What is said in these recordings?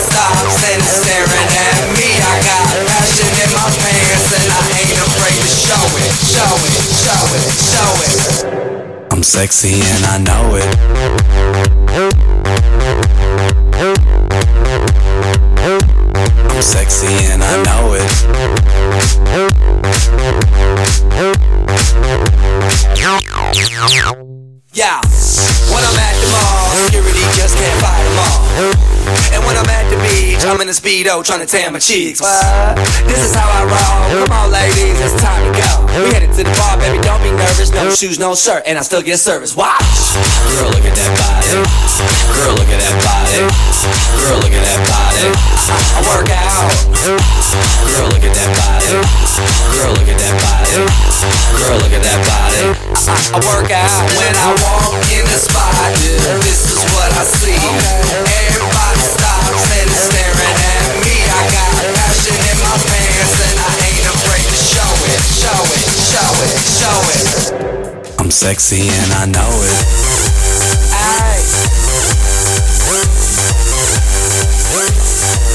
staring at me. I got passion in my pants and I ain't afraid to show it, show it, show it, show it. I'm sexy and I know it. I'm sexy and I know it. A speedo trying to tan my cheeks. What? This is how I roll. Come on, ladies, it's time to go. We headed to the bar, baby, don't be nervous. No shoes, no shirt, and I still get service. Watch. Girl, look at that body. Girl, look at that body. Girl, look at that body. I work out. Girl, look at that body. Girl, look at that body. Girl, look at that body. I work out when I walk in the spot. This is what I'm sexy and I know it. Ay,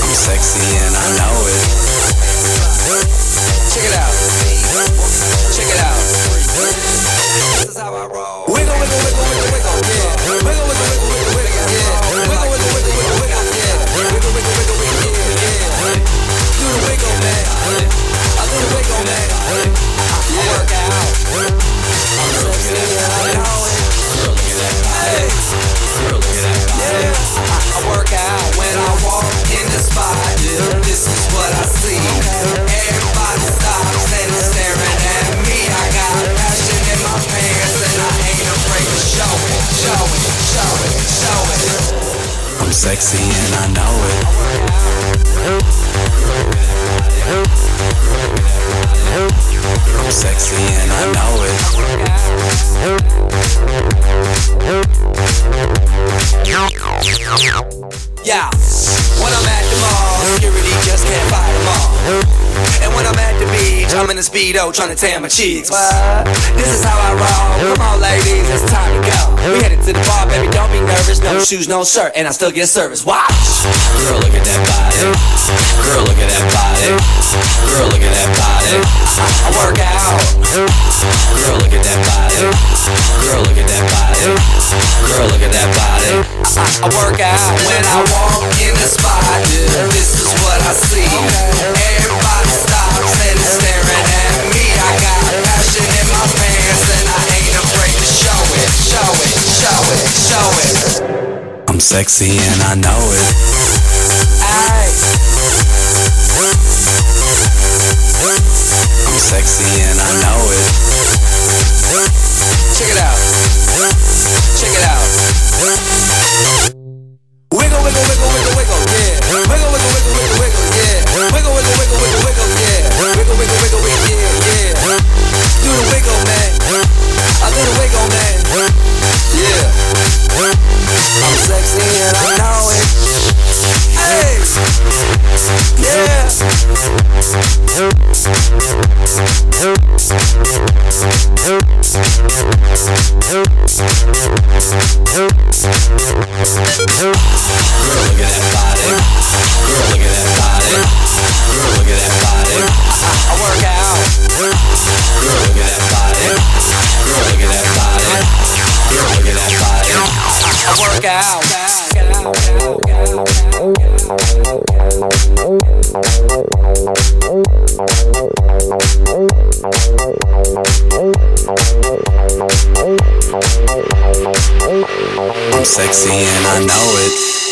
I'm sexy and I know it. check it out. Check it out. This is how I roll. Wiggle, wiggle, wiggle, wiggle, wiggle, sexy and I know it. I'm sexy and I know it. Yeah, when I'm at the mall, security just can't fight them all. And when I'm at the beach, I'm in a speedo trying to tan my cheeks. What? This is how I roll. Come on, ladies, Shoes, no shirt, and I still get service. Watch. Girl, look at that body. Girl, look at that body. Girl, look at that body. I work out. Girl, look at that body. Girl, look at that body. Girl, look at that body. I work out when I walk in the spot. This is what I see. Everybody stops and is staring at me. I got passion in my pants sexy and I know it. Ay, sexy and I know it.